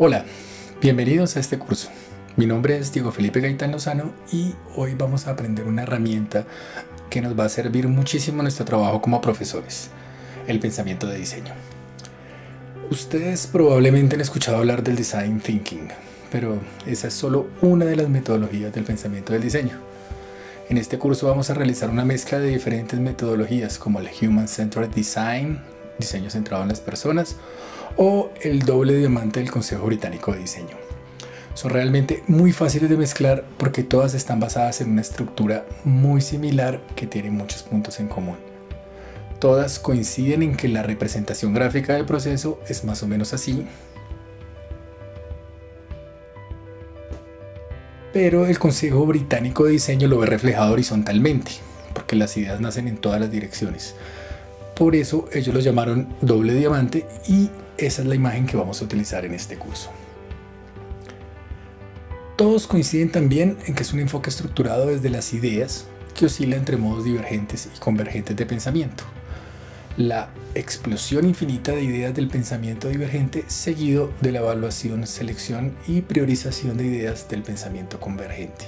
Hola, bienvenidos a este curso. Mi nombre es Diego Felipe Gaitán Lozano y hoy vamos a aprender una herramienta que nos va a servir muchísimo en nuestro trabajo como profesores, el pensamiento de diseño. Ustedes probablemente han escuchado hablar del design thinking, pero esa es solo una de las metodologías del pensamiento del diseño. En este curso vamos a realizar una mezcla de diferentes metodologías como el Human Centered Design, diseño centrado en las personas, o el doble diamante del Consejo Británico de Diseño. Son realmente muy fáciles de mezclar porque todas están basadas en una estructura muy similar que tiene muchos puntos en común. Todas coinciden en que la representación gráfica del proceso es más o menos así, pero el Consejo Británico de Diseño lo ve reflejado horizontalmente, porque las ideas nacen en todas las direcciones. Por eso ellos lo llamaron doble diamante y esa es la imagen que vamos a utilizar en este curso. Todos coinciden también en que es un enfoque estructurado desde las ideas que oscila entre modos divergentes y convergentes de pensamiento. La explosión infinita de ideas del pensamiento divergente seguido de la evaluación, selección y priorización de ideas del pensamiento convergente.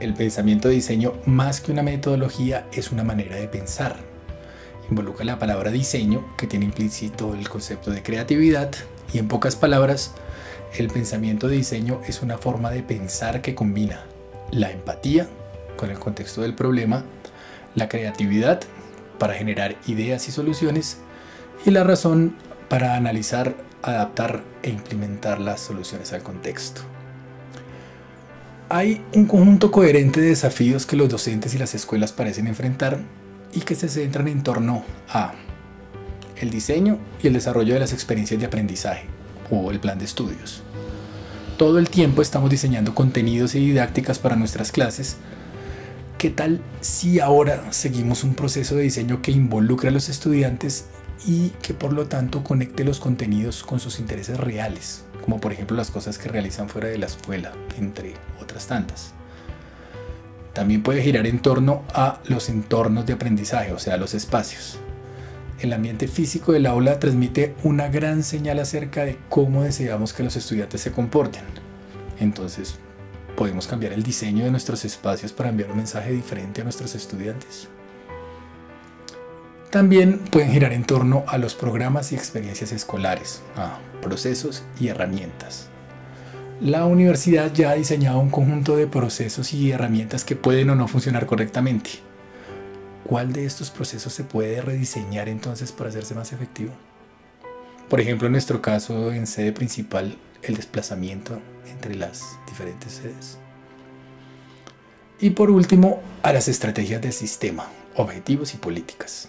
El pensamiento de diseño, más que una metodología, es una manera de pensar, involucra la palabra diseño, que tiene implícito el concepto de creatividad, y en pocas palabras, el pensamiento de diseño es una forma de pensar que combina la empatía con el contexto del problema, la creatividad para generar ideas y soluciones, y la razón para analizar, adaptar e implementar las soluciones al contexto. Hay un conjunto coherente de desafíos que los docentes y las escuelas parecen enfrentar y que se centran en torno a el diseño y el desarrollo de las experiencias de aprendizaje o el plan de estudios. Todo el tiempo estamos diseñando contenidos y didácticas para nuestras clases. ¿Qué tal si ahora seguimos un proceso de diseño que involucre a los estudiantes y que por lo tanto conecte los contenidos con sus intereses reales, como por ejemplo las cosas que realizan fuera de la escuela, entre otras tantas? También puede girar en torno a los entornos de aprendizaje, o sea, los espacios. El ambiente físico del aula transmite una gran señal acerca de cómo deseamos que los estudiantes se comporten. Entonces, podemos cambiar el diseño de nuestros espacios para enviar un mensaje diferente a nuestros estudiantes. También pueden girar en torno a los programas y experiencias escolares, a procesos y herramientas la universidad ya ha diseñado un conjunto de procesos y herramientas que pueden o no funcionar correctamente. ¿Cuál de estos procesos se puede rediseñar entonces para hacerse más efectivo? Por ejemplo, en nuestro caso, en sede principal, el desplazamiento entre las diferentes sedes. Y por último, a las estrategias del sistema, objetivos y políticas.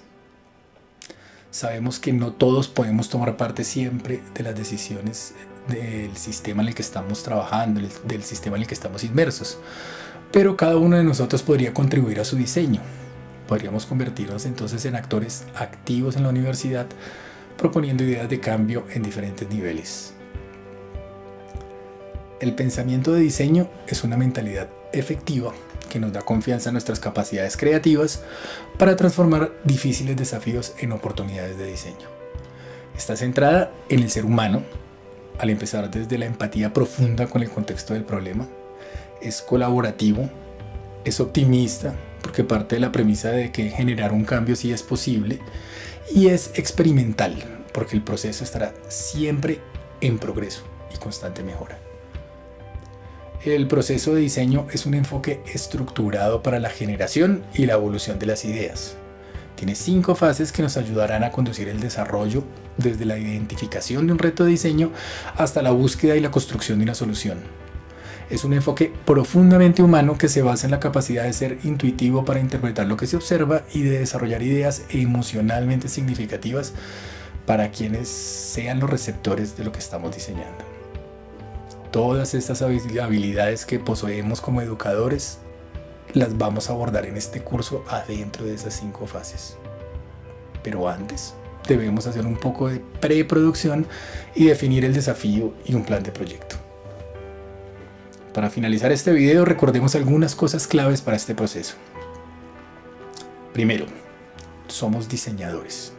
Sabemos que no todos podemos tomar parte siempre de las decisiones del sistema en el que estamos trabajando, del sistema en el que estamos inmersos. Pero cada uno de nosotros podría contribuir a su diseño. Podríamos convertirnos entonces en actores activos en la universidad, proponiendo ideas de cambio en diferentes niveles. El pensamiento de diseño es una mentalidad efectiva que nos da confianza en nuestras capacidades creativas para transformar difíciles desafíos en oportunidades de diseño. Está centrada en el ser humano al empezar desde la empatía profunda con el contexto del problema, es colaborativo, es optimista, porque parte de la premisa de que generar un cambio sí es posible, y es experimental, porque el proceso estará siempre en progreso y constante mejora. El proceso de diseño es un enfoque estructurado para la generación y la evolución de las ideas. Tiene cinco fases que nos ayudarán a conducir el desarrollo desde la identificación de un reto de diseño hasta la búsqueda y la construcción de una solución. Es un enfoque profundamente humano que se basa en la capacidad de ser intuitivo para interpretar lo que se observa y de desarrollar ideas emocionalmente significativas para quienes sean los receptores de lo que estamos diseñando. Todas estas habilidades que poseemos como educadores las vamos a abordar en este curso adentro de esas cinco fases. Pero antes debemos hacer un poco de preproducción y definir el desafío y un plan de proyecto. Para finalizar este video recordemos algunas cosas claves para este proceso. Primero, somos diseñadores.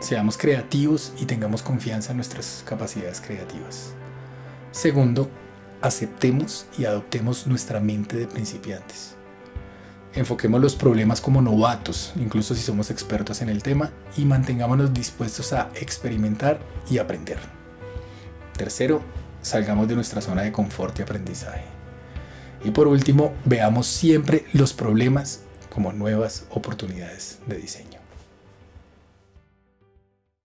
Seamos creativos y tengamos confianza en nuestras capacidades creativas. Segundo, aceptemos y adoptemos nuestra mente de principiantes. Enfoquemos los problemas como novatos, incluso si somos expertos en el tema, y mantengámonos dispuestos a experimentar y aprender. Tercero, salgamos de nuestra zona de confort y aprendizaje. Y por último, veamos siempre los problemas como nuevas oportunidades de diseño.